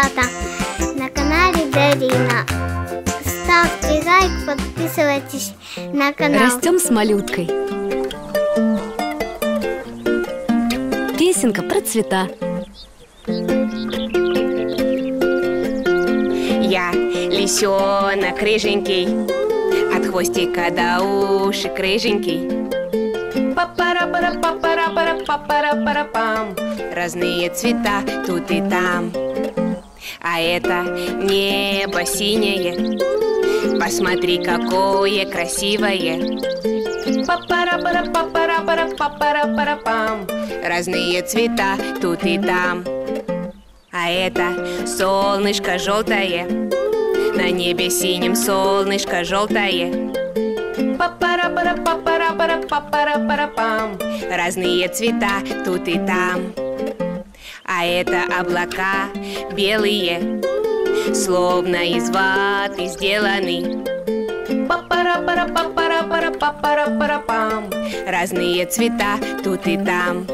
ребята, на канале Дарина. Ставьте лайк, подписывайтесь на канал. Растем с малюткой. Песенка про цвета. Я лисенок рыженький, от хвостика до ушек рыженький. папара пара папара пара папара пара пам Разные цвета тут и там. А это небо синее, посмотри, какое красивое. папара пара папара пара папара пара Разные цвета тут и там. А это солнышко желтое, на небе синем солнышко желтое. папара пара папара пара папара пара Разные цвета тут и там. А это облака белые, словно из ваты сделаны. папара пара папара пара папара пара пам Разные цвета тут и там.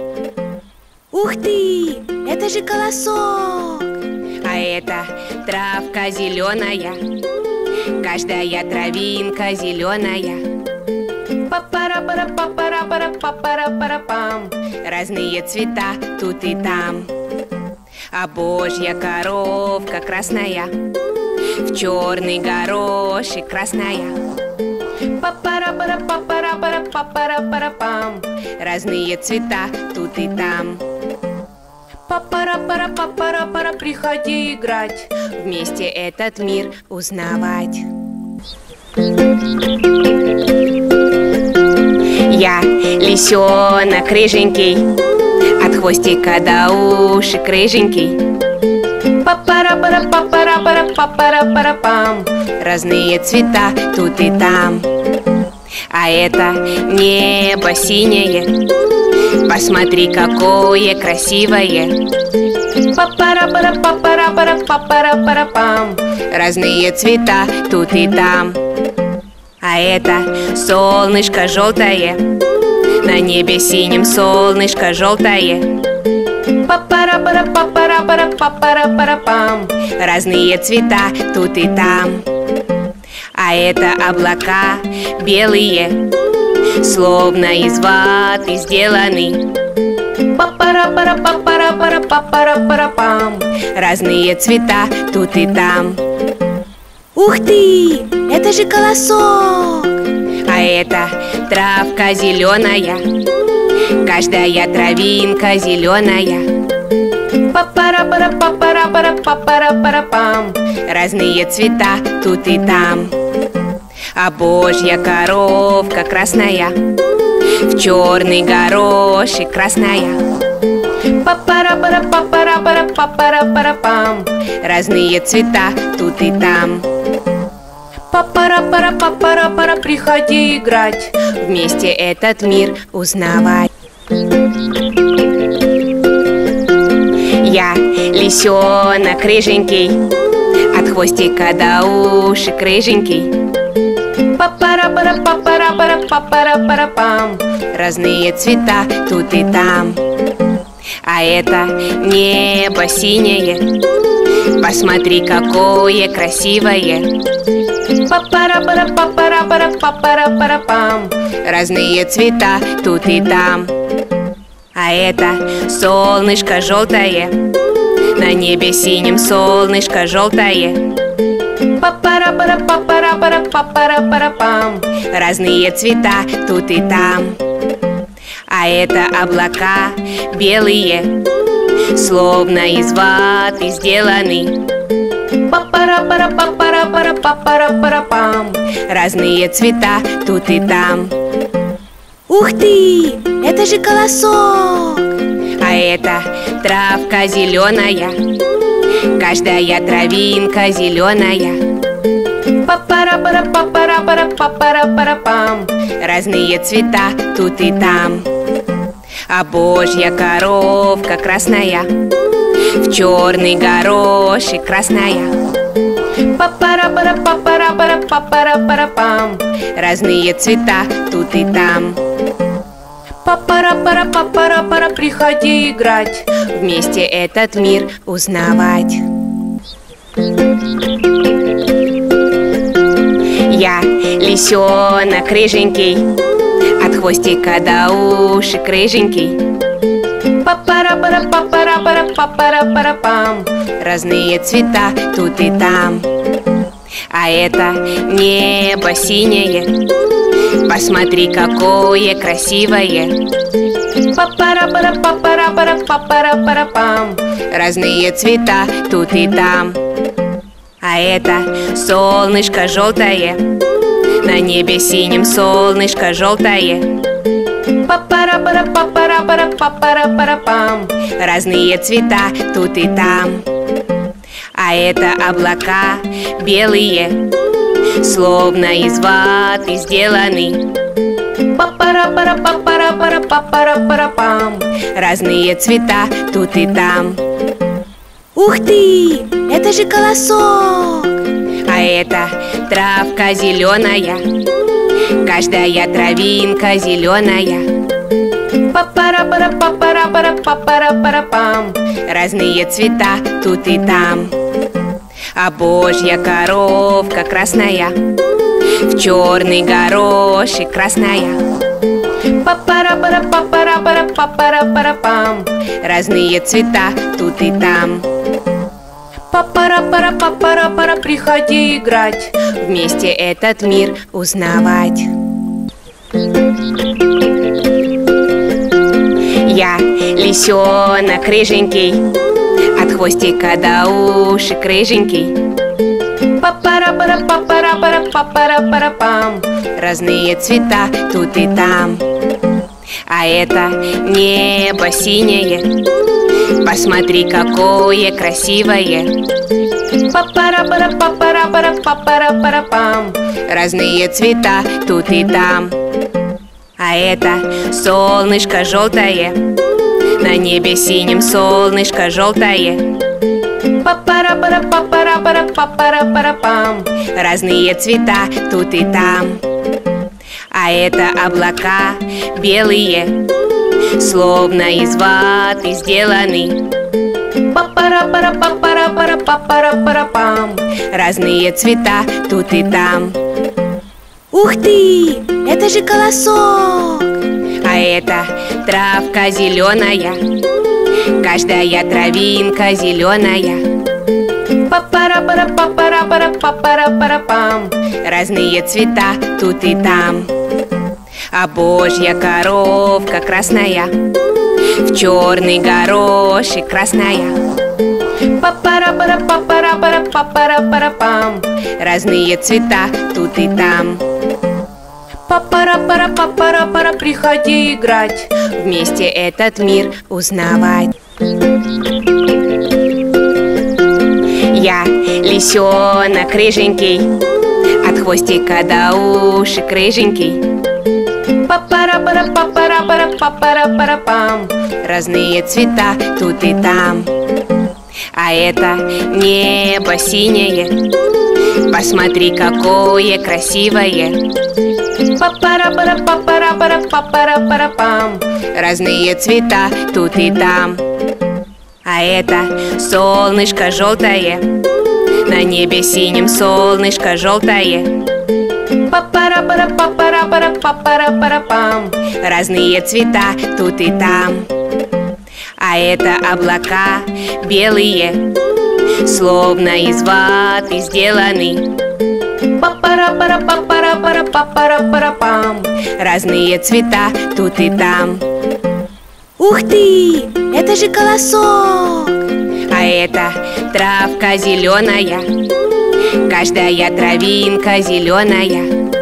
Ух ты! Это же колосок! А это травка зеленая, каждая травинка зеленая. папара пара папара пара папара пара пам Разные цвета тут и там. А божья коровка красная, в черный горошек красная. папара пара папара пара папара пара пам Разные цвета тут и там. папара пара папара пара приходи играть, вместе этот мир узнавать. Я лисенок рыженький, хвостика до ушек рыженький. папара пара папара пара папара пара пам Разные цвета тут и там. А это небо синее, посмотри, какое красивое. папара пара папара пара папара пара пам Разные цвета тут и там. А это солнышко желтое, на небе синем солнышко желтое. папара пара папара пара папара пара пам Разные цвета тут и там. А это облака белые, словно из ваты сделаны. папара пара папара пара папара пара пам Разные цвета тут и там. Ух ты! Это же колосок! А это травка зеленая, каждая травинка зеленая. папара пара папара пара папара пара пам Разные цвета тут и там. А божья коровка красная, в черный горошек красная. папара пара папара пара папара пара пам Разные цвета тут и там. Папара пара папара пара приходи играть, вместе этот мир узнавать. Я лисенок рыженький, от хвостика до ушек рыженький. папара пара папара пара папара пара пам Разные цвета тут и там. А это небо синее, посмотри, какое красивое. папара пара папара пара папара пара пам Разные цвета тут и там. А это солнышко желтое, на небе синем солнышко желтое. папара пара папара пара папара пара пам Разные цвета тут и там. А это облака белые, словно из ваты сделаны. папара пара папара пара папара пара пам Разные цвета тут и там. Ух ты! Это же колосок! А это травка зеленая, каждая травинка зеленая. папара пара папара пара папара пара пам Разные цвета тут и там. А божья коровка красная, в черный горошек красная. папара пара папара пара папара пара пам Разные цвета тут и там. папара пара папара пара приходи играть, вместе этот мир узнавать. Я лисенок рыженький, от хвостика до ушек рыженький. папара пара папара пара папара пара Разные цвета тут и там. А это небо синее. Посмотри, какое красивое. Папара пара папара пара папара пара Разные цвета тут и там. А это солнышко желтое На небе синим солнышко желтое папара пара папара пара папара пара пам Разные цвета тут и там. А это облака белые Словно из ваты сделаны. Папара пара папара пара папара пара пам Разные цвета тут и там. Ух ты! Это же колосок! А это травка зеленая Каждая травинка зеленая папара пара папара пара папара пара пам Разные цвета тут и там. А божья коровка красная. В черный горошек красная. Папара пара папара пара папара пара пам Разные цвета тут и там папара пара папара пара приходи играть. Вместе этот мир узнавать. Я лисенок рыженький От хвостика до ушек рыженький. Папара пара папара пара папара пара пам Разные цвета тут и там. А это небо синее Посмотри, какое красивое. Папара пара папара пара папара пара Разные цвета тут и там. А это солнышко желтое На небе синим солнышко желтое папара пара папара пара папара пара Разные цвета тут и там. А это облака белые Словно из ваты сделаны. Папара пара папара пара папара пара пам Разные цвета тут и там. Ух ты! Это же колосок! А это травка зеленая Каждая травинка зеленая папара пара папара пара папара пара пам Разные цвета тут и там А божья коровка красная В черный горошек красная. Папара пара папара пара папара Разные цвета тут и там. Папара пара папара пара приходи играть Вместе этот мир узнавать. Я лисенок рыженький От хвостика до ушек рыженький папара пара папара пара папара пара пам Разные цвета тут и там. А это небо синее. Посмотри, какое красивое. Папара пара папара пара папара пара пам Разные цвета тут и там. А это солнышко желтое На небе синим солнышко желтое папара пара папара пара пара пам Разные цвета тут и там. А это облака белые Словно из ваты сделаны. Папара пара папара пара папара пара пам Разные цвета тут и там. Ух ты! Это же колосок! А это травка зеленая. Каждая травинка зеленая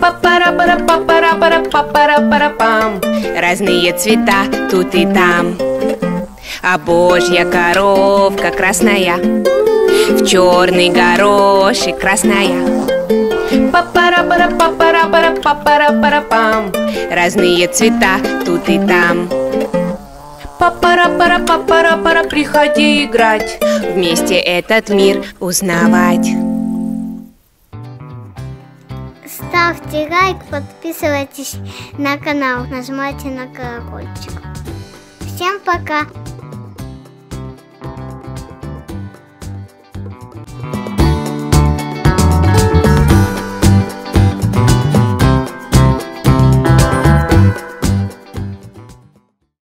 папара пара папара пара папара пара пам Разные цвета тут и там. А божья коровка красная. В черный горошек красная. Папара пара папара пара папара пара пам Разные цвета тут и там. Папара пара папара пара приходи играть. Вместе этот мир узнавать Ставьте лайк, подписывайтесь на канал, нажимайте на колокольчик. Всем пока!